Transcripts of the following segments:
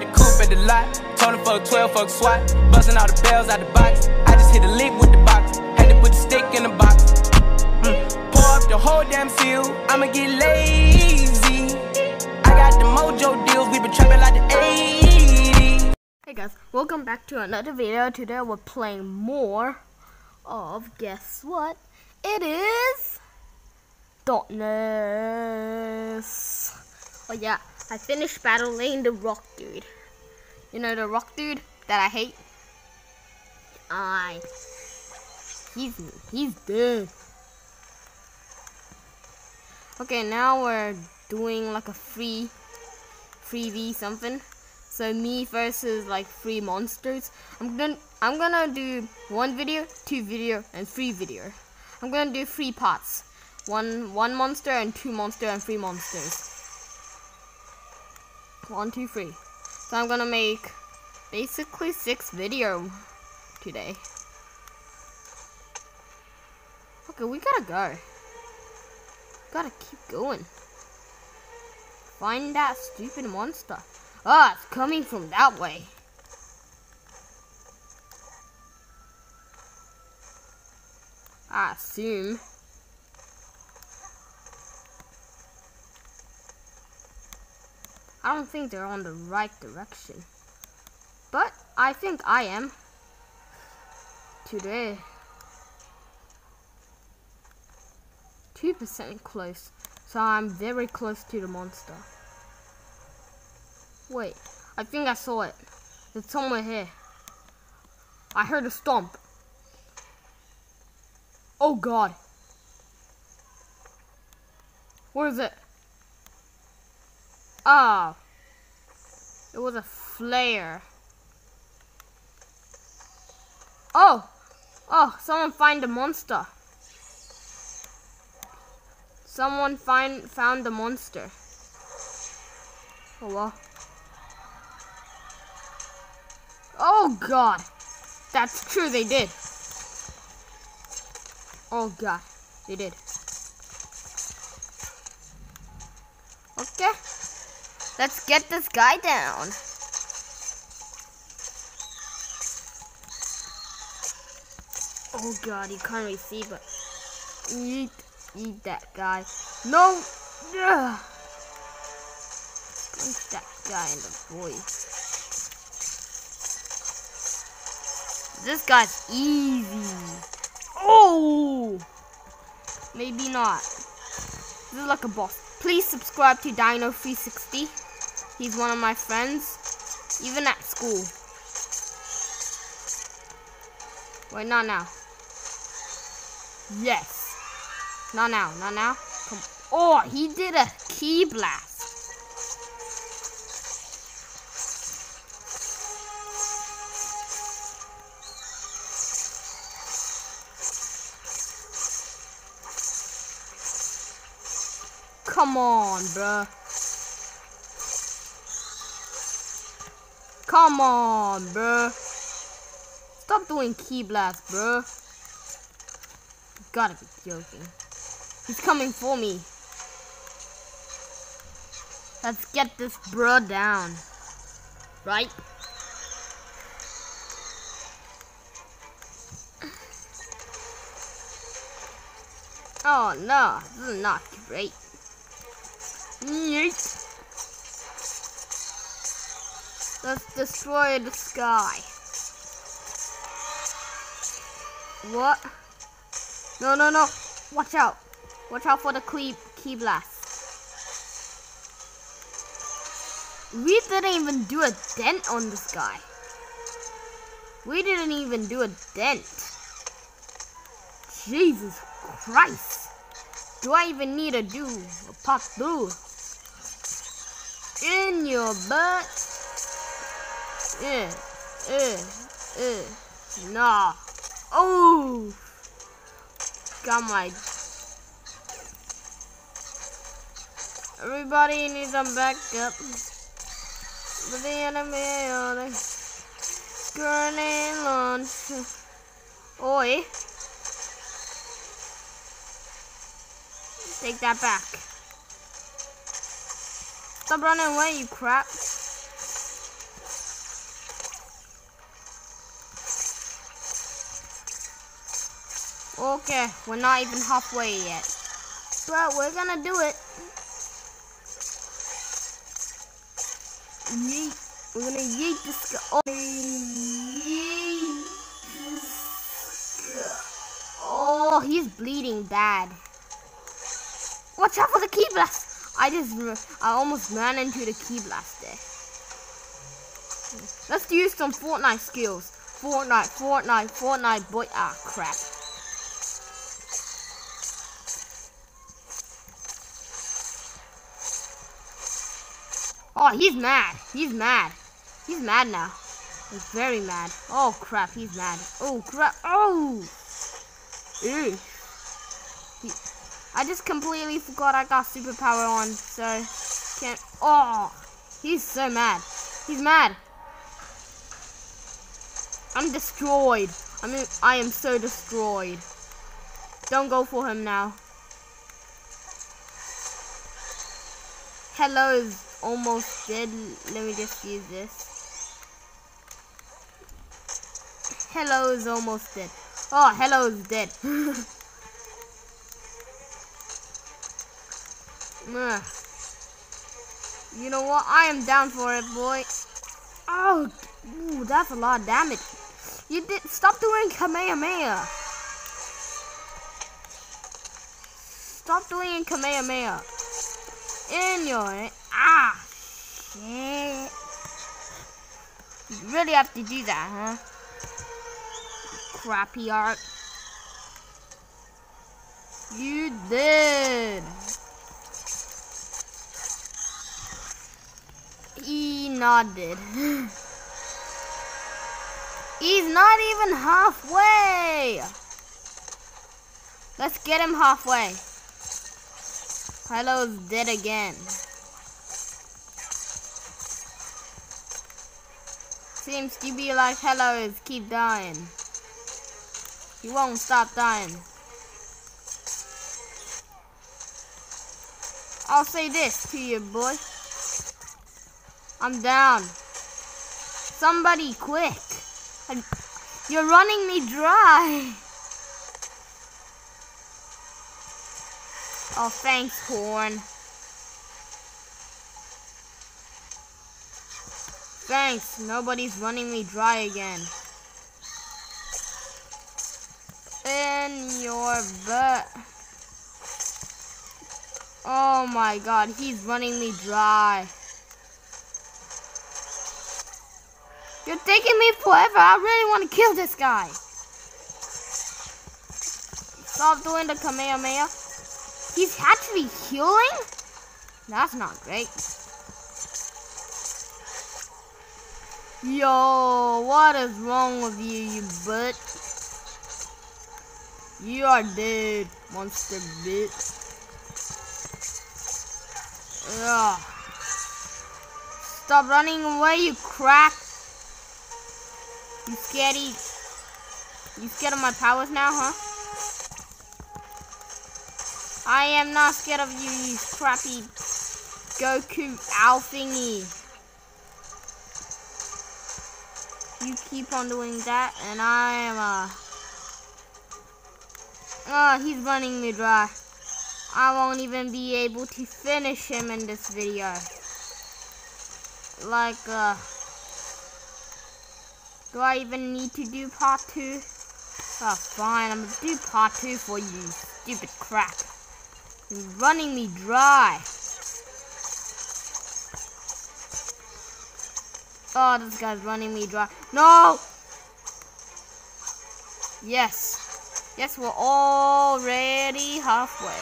the coupe at the lot. Told him fuck 12, fuck SWAT. All the bells out the box. I just hit a with the box. Had to put the stick in the box. Mm. Pour up the whole damn seal. I'ma get lazy. I got the mojo deals. We been trapping like the 80s. Hey guys, welcome back to another video. Today we're playing more of guess what? It is Dauntless. Oh yeah, I finished battling the rock dude. You know the rock dude that I hate? I he's he's dead. Okay, now we're doing like a free free V something. So me versus like three monsters. I'm gonna I'm gonna do one video, two video, and three video. I'm gonna do three parts. One one monster and two monster and three monsters. One, two, three. So I'm gonna make basically six video today. Okay, we gotta go. Gotta keep going. Find that stupid monster. Ah, it's coming from that way. I assume. I don't think they're on the right direction. But I think I am. Today. 2% close. So I'm very close to the monster. Wait, I think I saw it. It's somewhere here. I heard a stomp. Oh god. Where is it? Ah. It was a flare. Oh. Oh, someone find the monster. Someone find found the monster. Oh well. Oh god. That's true, they did. Oh god, they did. Okay. Let's get this guy down. Oh god, you can't really see, but eat, eat that guy. No! Ugh. Punch that guy in the voice. This guy's easy. Oh! Maybe not. This is like a boss. Please subscribe to Dino360. He's one of my friends. Even at school. Wait, not now. Yes. Not now, not now. Come Oh, he did a ki blast. Come on, bruh. Come on, bruh. Stop doing ki blast, bruh. You gotta be joking. He's coming for me. Let's get this bruh down. Right? Oh no, this is not great. Yeet. Let's destroy the sky. What? No, no, no. Watch out. Watch out for the ki, ki blast. We didn't even do a dent on this guy. We didn't even do a dent. Jesus Christ. Do I even need to do a pop through? In your butt. Yeah. Uh, uh. Nah. Oh. Got my. Everybody needs some backup. But the enemy on it. Grenade launch. Oi. Take that back. Stop running away, you crap. Okay, we're not even halfway yet. But we're gonna do it. Yeet. We're gonna yeet this guy. Oh. Oh, he's bleeding bad. Watch out for the ki blast. I just, I almost ran into the ki blast there. Let's use some Fortnite skills. Fortnite, Fortnite, Fortnite, boy. Ah, crap. Oh, he's mad. He's mad. He's mad now. He's very mad. Oh, crap. He's mad. Oh, crap. Oh! Ew. I just completely forgot I got superpower on, so can't. Oh! He's so mad. He's mad. I'm destroyed. I mean, I am so destroyed. Don't go for him now. Hello almost dead. Let me just use this. Hello is almost dead. Oh, hello is dead. you know what? I am down for it, boy. Oh, ooh, that's a lot of damage. You did stop doing Kamehameha. Stop doing Kamehameha. In your ah shit. You really have to do that, huh? Crappy art. You did. He nodded. He's not even halfway. Let's get him halfway. Hello's dead again. Seems to be like Hello is keep dying. He won't stop dying. I'll say this to you, boy. I'm down. Somebody quick. You're running me dry. Oh, thanks, Horn. Thanks, nobody's running me dry again. In your butt. Oh my god, he's running me dry. You're taking me forever. I really want to kill this guy. Stop doing the Kamehameha. He's actually healing? That's not great. Yo, what is wrong with you, you butt? You are dead, monster bitch. Ugh. Stop running away, you crack. You scaredy? You scared of my powers now, huh? I am not scared of you, you crappy Goku owl thingy. You keep on doing that, and I am, uh... Oh, he's running me dry. I won't even be able to finish him in this video. Like, uh... Do I even need to do part two? Oh, fine. I'm gonna do part two for you, stupid crap. You're running me dry. Oh, this guy's running me dry. No! Yes. Yes, we're already halfway.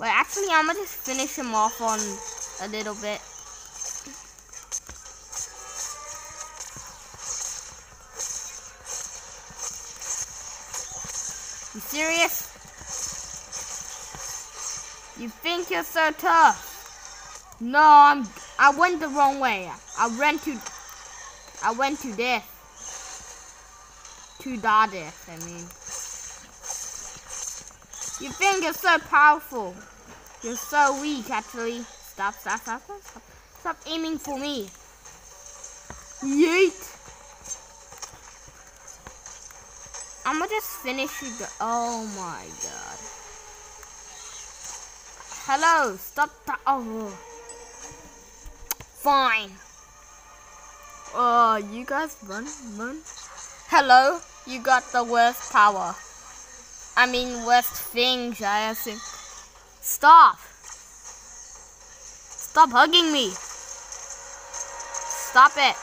Wait, actually, I'm gonna just finish him off on a little bit. You serious? You think you're so tough? No, I'm. I went the wrong way. I went to. I went to death. To die death. I mean. You think you're so powerful? You're so weak, actually. Stop! Stop! Stop! Stop! Stop, stop aiming for me. Yeet. I'm gonna just finish you. Go- oh my god. Hello, stop that. Oh. Fine. Oh, you guys run, run. Hello, you got the worst power. I mean, worst things, I assume. Stop. Stop hugging me. Stop it.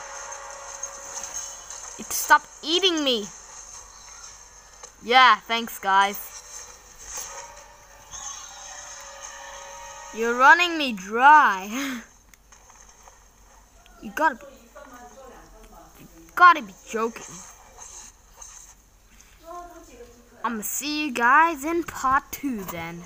Stop eating me. Yeah, thanks, guys. You're running me dry. you gotta be, you gotta be joking. I'm gonna see you guys in part two then.